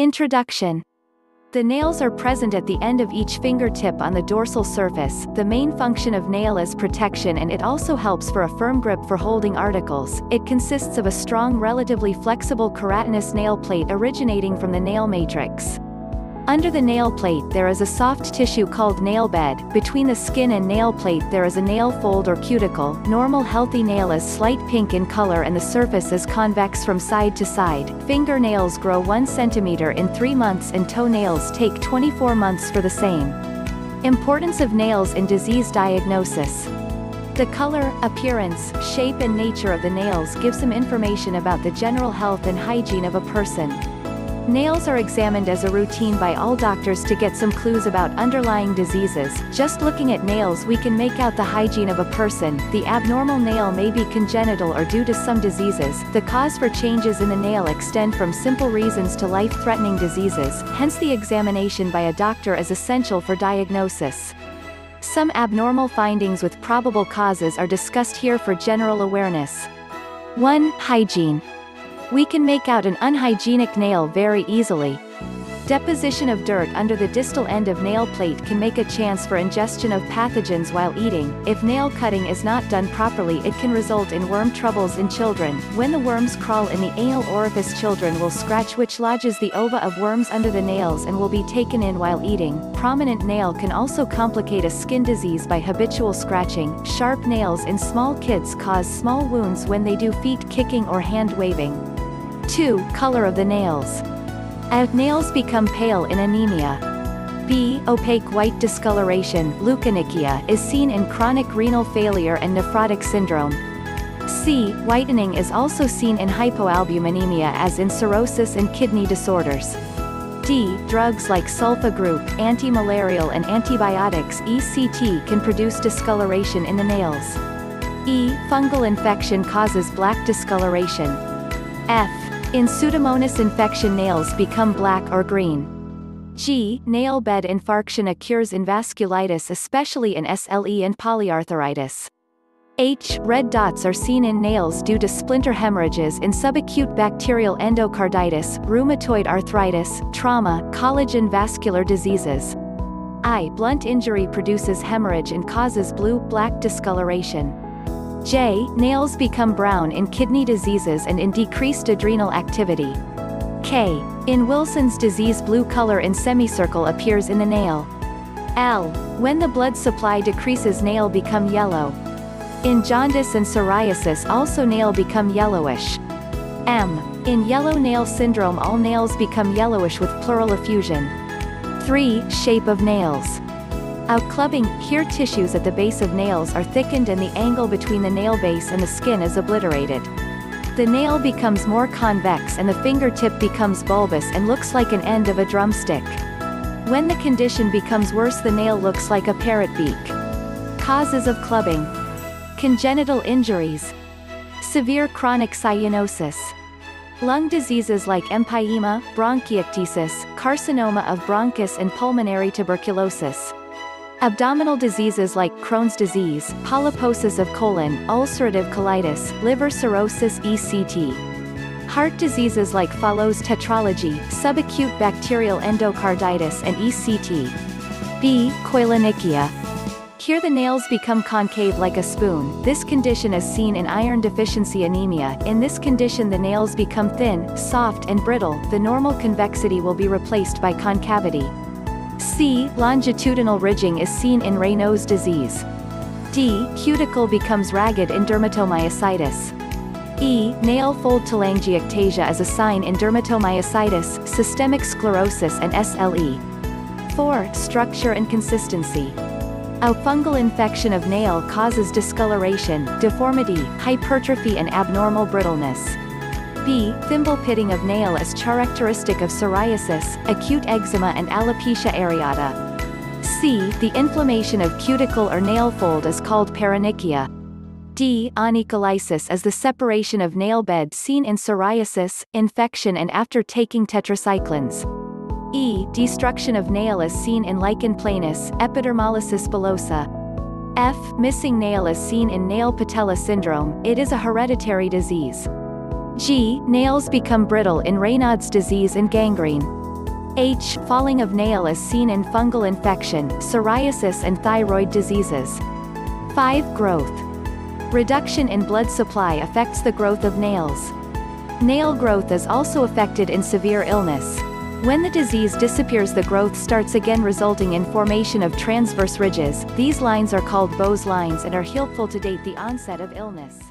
Introduction. The nails are present at the end of each fingertip on the dorsal surface. The main function of nail is protection and it also helps for a firm grip for holding articles. It consists of a strong relatively flexible keratinous nail plate originating from the nail matrix. Under the nail plate there is a soft tissue called nail bed, between the skin and nail plate there is a nail fold or cuticle. Normal healthy nail is slight pink in color and the surface is convex from side to side. Fingernails grow 1 cm in 3 months and toenails take 24 months for the same. Importance of nails in disease diagnosis. The color, appearance, shape and nature of the nails give some information about the general health and hygiene of a person. Nails are examined as a routine by all doctors to get some clues about underlying diseases. Just looking at nails we can make out the hygiene of a person. The abnormal nail may be congenital or due to some diseases. The cause for changes in the nail extend from simple reasons to life-threatening diseases, hence the examination by a doctor is essential for diagnosis. Some abnormal findings with probable causes are discussed here for general awareness. 1. Hygiene. We can make out an unhygienic nail very easily. Deposition of dirt under the distal end of nail plate can make a chance for ingestion of pathogens while eating. If nail cutting is not done properly it can result in worm troubles in children. When the worms crawl in the anal orifice children will scratch which lodges the ova of worms under the nails and will be taken in while eating. Prominent nail can also complicate a skin disease by habitual scratching. Sharp nails in small kids cause small wounds when they do feet kicking or hand waving. 2. Color of the nails. A. Nails become pale in anemia. B. Opaque white discoloration leukonychia is seen in chronic renal failure and nephrotic syndrome. C. Whitening is also seen in hypoalbuminemia as in cirrhosis and kidney disorders. D. Drugs like sulfa group, anti-malarial and antibiotics ECT can produce discoloration in the nails. E. Fungal infection causes black discoloration. F. In Pseudomonas infection nails become black or green. G. Nail bed infarction occurs in vasculitis especially in SLE and polyarthritis. H. Red dots are seen in nails due to splinter hemorrhages in subacute bacterial endocarditis, rheumatoid arthritis, trauma, collagen vascular diseases. I. Blunt injury produces hemorrhage and causes blue-black discoloration. J. Nails become brown in kidney diseases and in decreased adrenal activity. K. In Wilson's disease blue color in semicircle appears in the nail. L. When the blood supply decreases nail become yellow. In jaundice and psoriasis also nail become yellowish. M. In yellow nail syndrome all nails become yellowish with pleural effusion. 3. Shape of nails. Outclubbing, here tissues at the base of nails are thickened and the angle between the nail base and the skin is obliterated. The nail becomes more convex and the fingertip becomes bulbous and looks like an end of a drumstick. When the condition becomes worse the nail looks like a parrot beak. Causes of clubbing. Congenital injuries. Severe chronic cyanosis. Lung diseases like empyema, bronchiectasis, carcinoma of bronchus and pulmonary tuberculosis. Abdominal diseases like Crohn's disease, polyposis of colon, ulcerative colitis, liver cirrhosis ECT. Heart diseases like Fallot's tetralogy, subacute bacterial endocarditis and ECT. B. Koilonychia. Here the nails become concave like a spoon. This condition is seen in iron deficiency anemia. In this condition the nails become thin, soft and brittle. The normal convexity will be replaced by concavity. C. Longitudinal ridging is seen in Raynaud's disease. D. Cuticle becomes ragged in dermatomyositis. E. Nail fold telangiectasia is a sign in dermatomyositis, systemic sclerosis and SLE. 4. Structure and consistency. A fungal infection of nail causes discoloration, deformity, hypertrophy and abnormal brittleness. B. Thimble pitting of nail is characteristic of psoriasis, acute eczema and alopecia areata. C. The inflammation of cuticle or nail fold is called paronychia. D. Onycholysis is the separation of nail bed seen in psoriasis, infection and after taking tetracyclines. E. Destruction of nail is seen in lichen planus, epidermolysis bullosa. F. Missing nail is seen in nail patella syndrome, it is a hereditary disease. G. Nails become brittle in Raynaud's disease and gangrene. H. Falling of nail is seen in fungal infection, psoriasis and thyroid diseases. 5. Growth. Reduction in blood supply affects the growth of nails. Nail growth is also affected in severe illness. When the disease disappears the growth starts again resulting in formation of transverse ridges, these lines are called Beau's lines and are helpful to date the onset of illness.